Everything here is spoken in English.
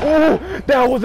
Oh, that was